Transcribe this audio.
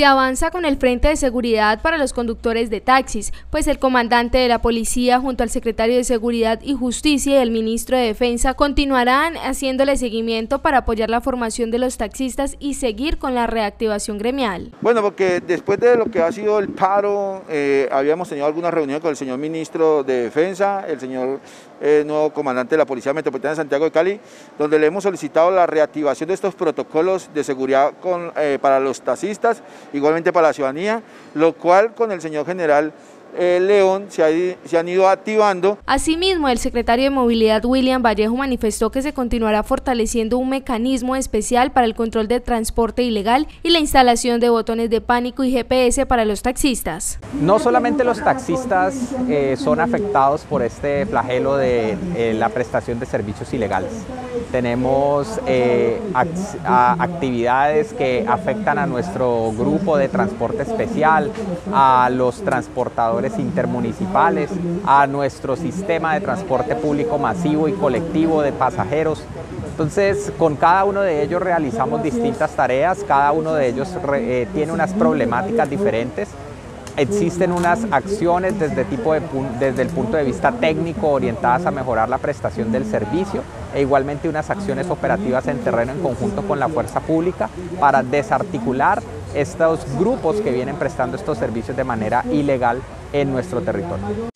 Se avanza con el Frente de Seguridad para los conductores de taxis, pues el comandante de la policía junto al secretario de Seguridad y Justicia y el ministro de Defensa continuarán haciéndole seguimiento para apoyar la formación de los taxistas y seguir con la reactivación gremial. Bueno, porque después de lo que ha sido el paro, eh, habíamos tenido alguna reunión con el señor ministro de Defensa, el señor eh, nuevo comandante de la Policía Metropolitana de Santiago de Cali, donde le hemos solicitado la reactivación de estos protocolos de seguridad eh, para los taxistas igualmente para la ciudadanía, lo cual con el señor general eh, León se, se, han ido activando. Asimismo, el secretario de Movilidad William Vallejo manifestó que se continuará fortaleciendo un mecanismo especial para el control de transporte ilegal y la instalación de botones de pánico y GPS para los taxistas. No solamente los taxistas eh, son afectados por este flagelo de eh, la prestación de servicios ilegales. Tenemos actividades que afectan a nuestro grupo de transporte especial, a los transportadores intermunicipales, a nuestro sistema de transporte público masivo y colectivo de pasajeros. Entonces, con cada uno de ellos realizamos distintas tareas, cada uno de ellos eh, tiene unas problemáticas diferentes. Existen unas acciones desde, el punto de vista técnico orientadas a mejorar la prestación del servicio e igualmente unas acciones operativas en terreno en conjunto con la fuerza pública para desarticular estos grupos que vienen prestando estos servicios de manera ilegal en nuestro territorio.